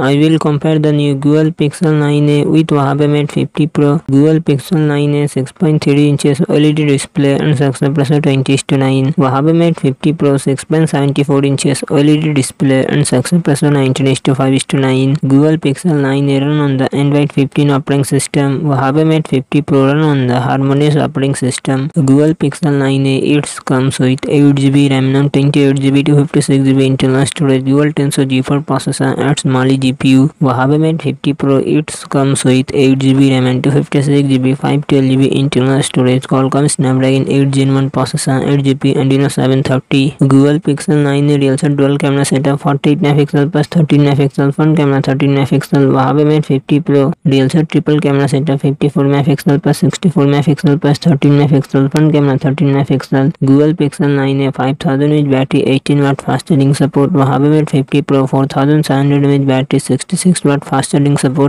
I will compare the new Google Pixel 9a with Huawei Mate 50 Pro. Google Pixel 9a 6.3 inches OLED display and success ratio 20 to 9. Huawei Mate 50 Pro 6.74 inches OLED display and success ratio 19 to 5 to 9. Google Pixel 9a run on the Android 15 operating system. Huawei Mate 50 Pro run on the Harmonious operating system. Google Pixel 9a it comes with 8GB RAM 28GB to 56GB internal storage. Dual Tensor G4 processor adds Mali GPU वहाँ पे मैं fifty pro it come सहित eight G B RAM and two fifty six G B five twelve G B internal storage Qualcomm Snapdragon eight G one processor eight G P and seven thirty Google Pixel nine real sir dual camera setup forty eight mega plus thirteen mega front camera thirteen mega pixel वहाँ पे मैं fifty pro real sir triple camera setup fifty four mega pixel plus sixty four mega pixel plus thirteen mega pixel front camera thirteen mega pixel Google Pixel nine है five thousand which battery eighteen watt fast charging support वहाँ पे मैं fifty pro four thousand seven hundred which battery sixty six watt fast charging support.